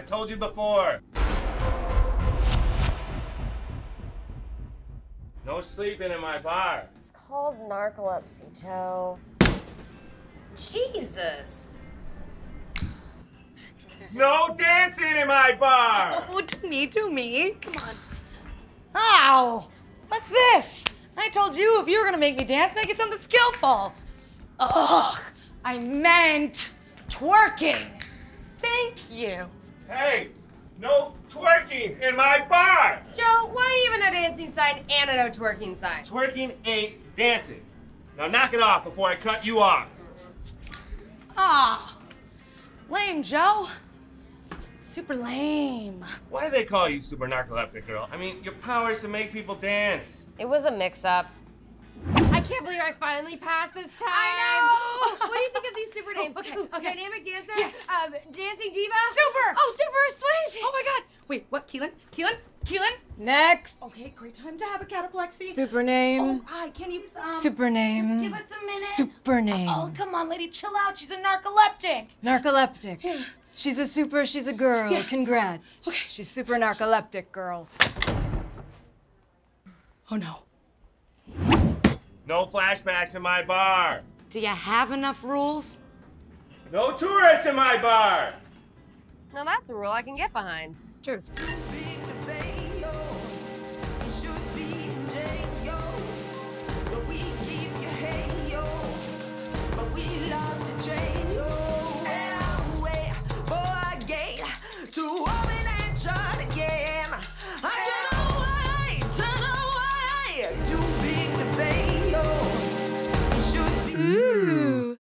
I told you before. No sleeping in my bar. It's called narcolepsy, Joe. Jesus. No dancing in my bar. Oh, to me, to me. Come on. Ow! What's this? I told you if you were gonna make me dance, make it something skillful. Ugh! I meant twerking. Thank you. Hey, no twerking in my bar. Joe, why do you have a no dancing sign and a no twerking sign? Twerking ain't dancing. Now knock it off before I cut you off. Ah, lame, Joe. Super lame. Why do they call you super narcoleptic girl? I mean, your power is to make people dance. It was a mix-up. I can't believe I finally passed this time. I know. What do you think of these super names? okay, okay. Dynamic dancer. Yes. Um, dancing diva. Super. Oh, super Swayze. Oh my God. Wait, what? Keelyn? Keelyn? Keelyn? Next. Okay, great time to have a cataplexy. Super name. Oh, hi. Can you? Um, Super name. Give us a minute. Super name. Oh, come on, lady, chill out. She's a narcoleptic. Narcoleptic. She's a super, she's a girl. Yeah. Congrats. Okay. She's super narcoleptic girl. Oh no. No flashbacks in my bar. Do you have enough rules? No tourists in my bar. Now that's a rule I can get behind. Cheers.